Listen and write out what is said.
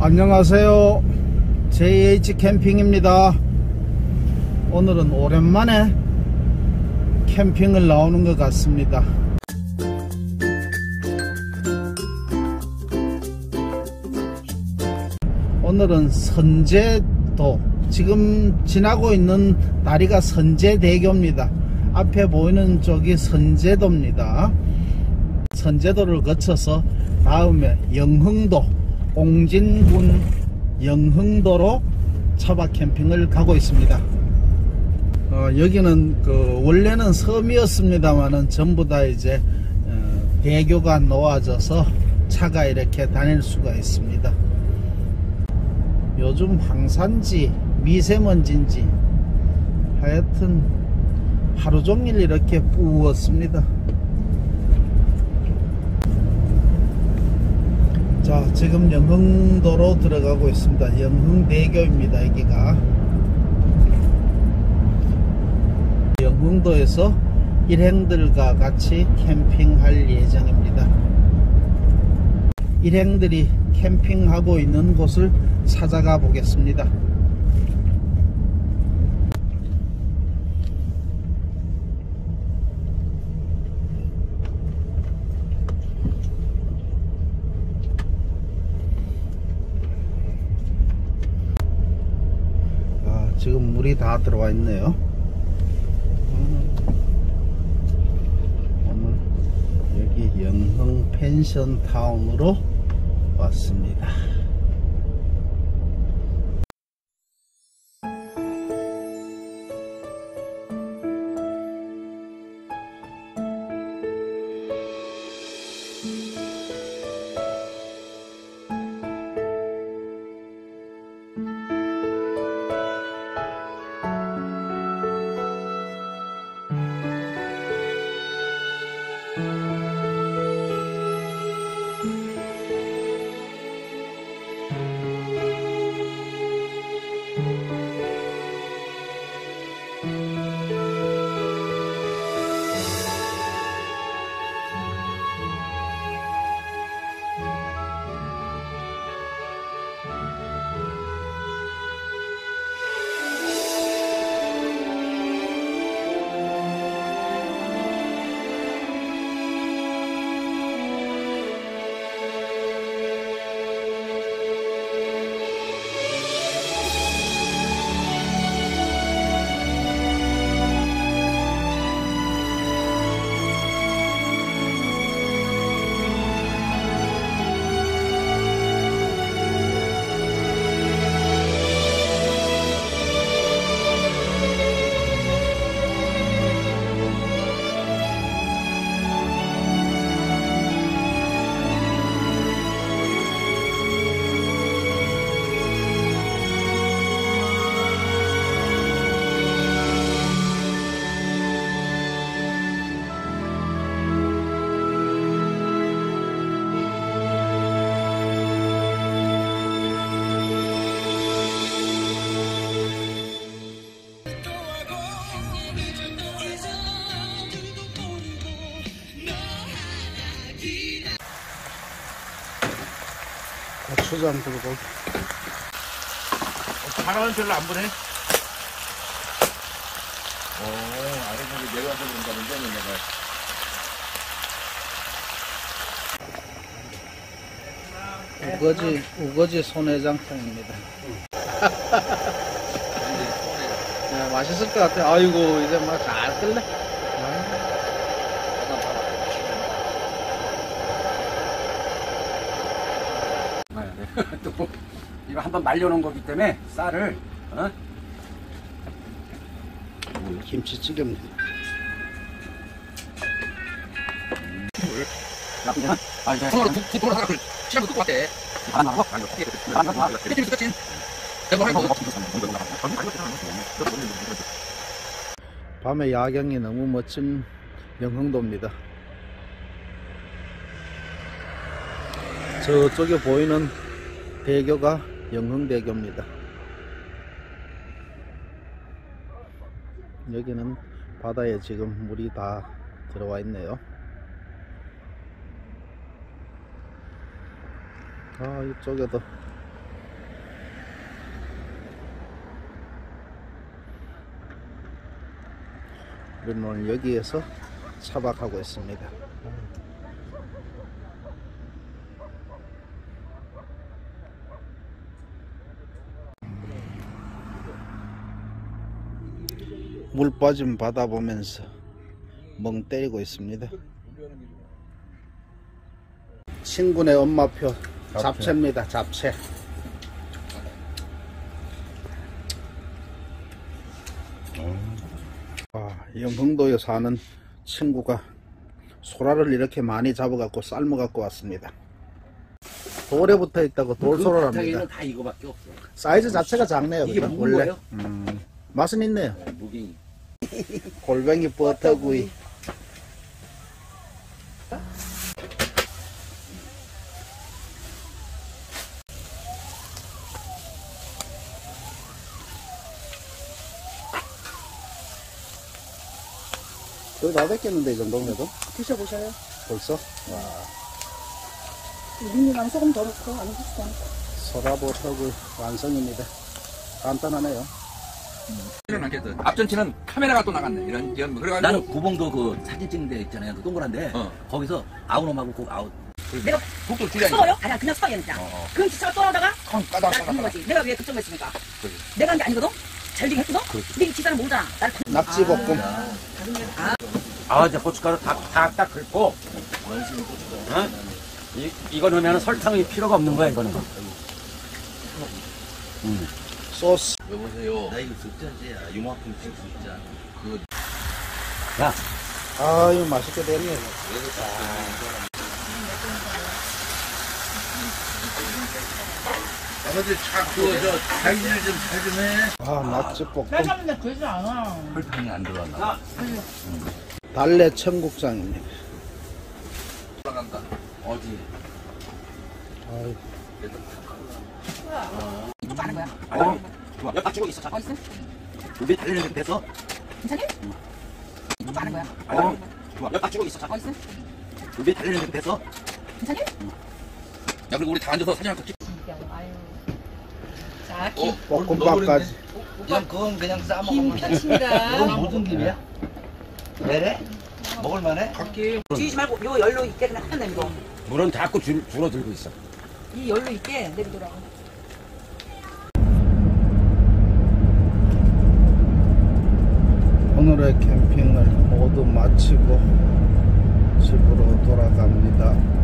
안녕하세요. JH 캠핑입니다. 오늘은 오랜만에 캠핑을 나오는 것 같습니다. 오늘은 선제도 지금 지나고 있는 다리가 선제대교입니다. 앞에 보이는 쪽이 선제도입니다. 선제도를 거쳐서 다음에 영흥도 옹진군 영흥도로 차박 캠핑을 가고 있습니다. 어, 여기는 그 원래는 섬이었습니다만은 전부 다 이제 어, 대교가 놓아져서 차가 이렇게 다닐 수가 있습니다. 요즘 황산지 미세먼지인지 하여튼 하루 종일 이렇게 뿌었습니다 자 지금 영흥도로 들어가고 있습니다. 영흥대교입니다 여기가. 영흥도에서 일행들과 같이 캠핑할 예정입니다. 일행들이 캠핑하고 있는 곳을 찾아가 보겠습니다 아, 지금 물이 다 들어와 있네요. 오늘 여기 영흥 펜션 타운으로 왔습니다 고추장 들고. 바람은 별로 안 부네. 오, 아래쪽에 내려와서 그런가 본데, 내가. 우거지 우거지 손해장탕입니다. 네, 맛있을 것 같아. 아이고 이제 막잘 끓네 또, 이거 한번 말려놓은 거기 때문에, 쌀을, 어? 김치찌개입니다 나쁘지 않아? 아, 이제. 손으로 툭, 툭 돌아서 그 시간 끄고 왔대. 안 나와? 안 나와? 안 나와? 이렇게 똑같이. 내가 뭐 하는 거 밤의 야경이 너무 멋진 영흥도입니다 저쪽에 보이는 대교가 영흥대교입니다. 여기는 바다에 지금 물이 다 들어와 있네요. 아 이쪽에도 우리는 여기에서 차박하고 있습니다. 물 빠진 바다 보면서 멍 때리고 있습니다. 친구네 엄마표 잡채 입니다. 잡채. 아, 영흥도에 사는 친구가 소라를 이렇게 많이 잡아갖고 삶아갖고 왔습니다. 돌에 붙어 있다고 돌소라랍니다. 그다 이거밖에 없어. 사이즈 자체가 작네요. 이게? 묵은 거예요? 음, 맛은 있네요. 무기. 골뱅이 버터구이. 거의 다 됐겠는데, 이 정도면 해도? 드셔보셔요. 벌써? 와, 민니랑 소금 더 넣고 안 드시고 소라버터구이 완성입니다. 간단하네요. 치는 않겠어. 앞전치는 카메라가 또 나갔네. 이런, 이런, 뭐 그래가지고. 나는 구봉도 그 사진 찍는 데 있잖아요. 그 동그란데. 어. 거기서 아우놈하고 그 아우. 내가 국도 줄이야. 서요? 아니야 그냥 서요 그냥. 어, 어. 그럼 지차가 떠나다가 나 까닥, 죽는 까닥. 거지. 내가 왜 그쪽을 했습니까? 그지. 내가 한 게 아니거든? 잘 되게 했거든? 근데 이 지사는 모르잖아. 나를 낙지 볶음. 아, 이제 고춧가루 탁탁탁 긁고. 어? 이, 이거 넣으면 설탕이 필요가 없는 거야, 이거는. 소스. 여보세요. 나 이거 숙자지야. 유모품 숙자. 그, 야, 아유, 맛있게 됐네. 아버지 자꾸 저 자기질 좀잘 좀 해. 아, 낙지볶음. 잡는데 그러지 않아. 설탕이 안 들어갔나? 달래 청국장입니다. 올라간다. 어디? 아유, 이거 아는 거야. 어? 좋아. 야, 딱 주고 있어. 자, 어딨어? 우리 달리는 데 됐어? 괜찮니? 이거 아는 거야. 어? 좋아. 야, 딱 주고 있어. 자, 어딨어? 우리 달리는 데 됐어? 괜찮니? 야, 그리고 우리 다 앉아서 사진 한컷 찍 아유. 자, 어? 볶음밥까지. 그냥 그건 그냥 싸김 편칩니다. 무슨 김이야? 왜래? 먹을만해? 갈게. 쥐지 말고 요 열로 있게 그냥 하면 됩니다. 물은 자꾸 줄, 줄어들고 있어. 이 열로 있게 내리더라고. 오늘의 캠핑을 모두 마치고 집으로 돌아갑니다.